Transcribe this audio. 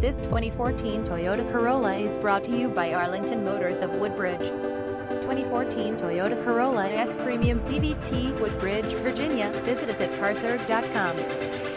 This 2014 Toyota Corolla is brought to you by Arlington Motors of Woodbridge. 2014 Toyota Corolla S Premium CVT, Woodbridge, Virginia. Visit us at carserg.com.